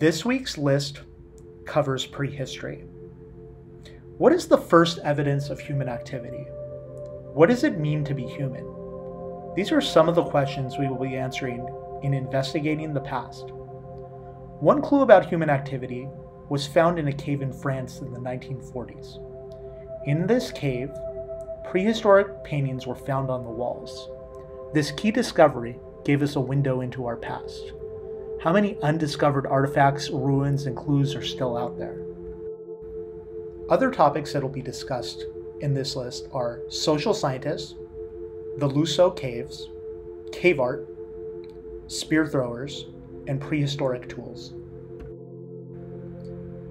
This week's list covers prehistory. What is the first evidence of human activity? What does it mean to be human? These are some of the questions we will be answering in investigating the past. One clue about human activity was found in a cave in France in the 1940s. In this cave, prehistoric paintings were found on the walls. This key discovery gave us a window into our past. How many undiscovered artifacts, ruins, and clues are still out there? Other topics that will be discussed in this list are social scientists, the Lascaux caves, cave art, spear throwers, and prehistoric tools.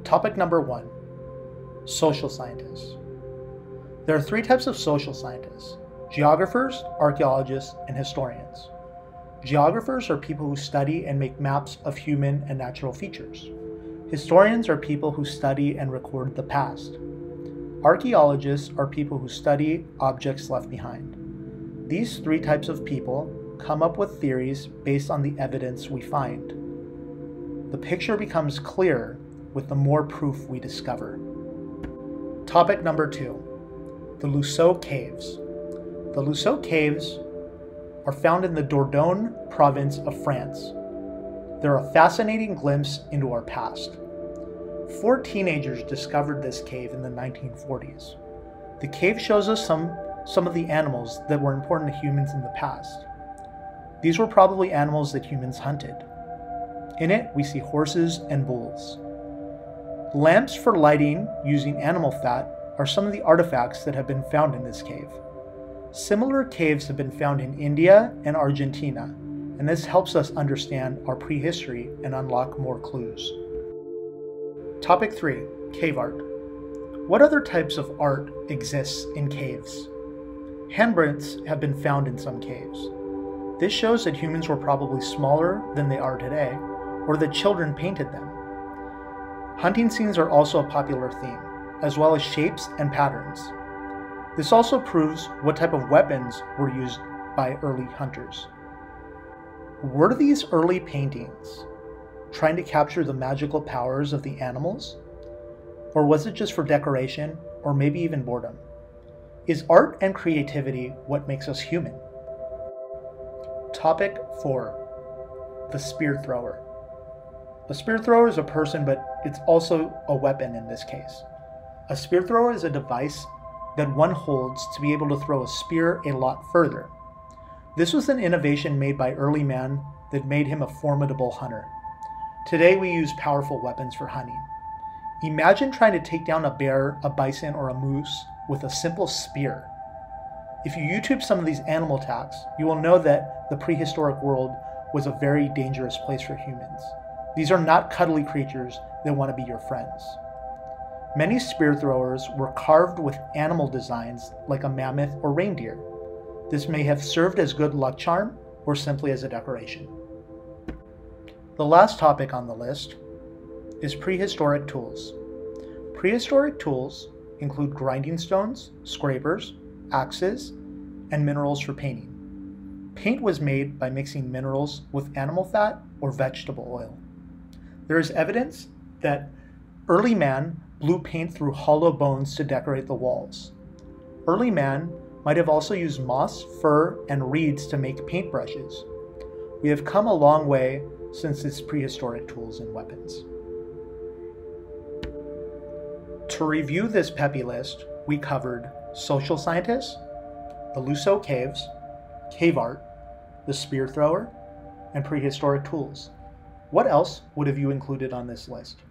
Topic number one social scientists. There are three types of social scientists geographers, archaeologists, and historians. Geographers are people who study and make maps of human and natural features. Historians are people who study and record the past. Archaeologists are people who study objects left behind. These three types of people come up with theories based on the evidence we find. The picture becomes clearer with the more proof we discover. Topic number two the Lascaux Caves. The Lascaux Caves are found in the Dordogne province of France. They're a fascinating glimpse into our past. Four teenagers discovered this cave in the 1940s. The cave shows us some, some of the animals that were important to humans in the past. These were probably animals that humans hunted. In it, we see horses and bulls. Lamps for lighting using animal fat are some of the artifacts that have been found in this cave. Similar caves have been found in India and Argentina, and this helps us understand our prehistory and unlock more clues. Topic 3 Cave Art. What other types of art exists in caves? Handprints have been found in some caves. This shows that humans were probably smaller than they are today, or that children painted them. Hunting scenes are also a popular theme as well as shapes and patterns. This also proves what type of weapons were used by early hunters. Were these early paintings trying to capture the magical powers of the animals? Or was it just for decoration or maybe even boredom? Is art and creativity what makes us human? Topic 4 The Spear Thrower. A spear thrower is a person, but it's also a weapon in this case. A spear thrower is a device that one holds to be able to throw a spear a lot further. This was an innovation made by early man that made him a formidable hunter. Today we use powerful weapons for hunting. Imagine trying to take down a bear, a bison, or a moose with a simple spear. If you YouTube some of these animal attacks, you will know that the prehistoric world was a very dangerous place for humans. These are not cuddly creatures that want to be your friends. Many spear throwers were carved with animal designs like a mammoth or reindeer. This may have served as good luck charm or simply as a decoration. The last topic on the list is prehistoric tools. Prehistoric tools include grinding stones, scrapers, axes, and minerals for painting. Paint was made by mixing minerals with animal fat or vegetable oil. There is evidence that early man blew paint through hollow bones to decorate the walls. Early man might have also used moss, fur, and reeds to make paintbrushes. We have come a long way since its prehistoric tools and weapons. To review this peppy list, we covered social scientists, the Lascaux caves, cave art, the spear thrower, and prehistoric tools. What else would have you included on this list?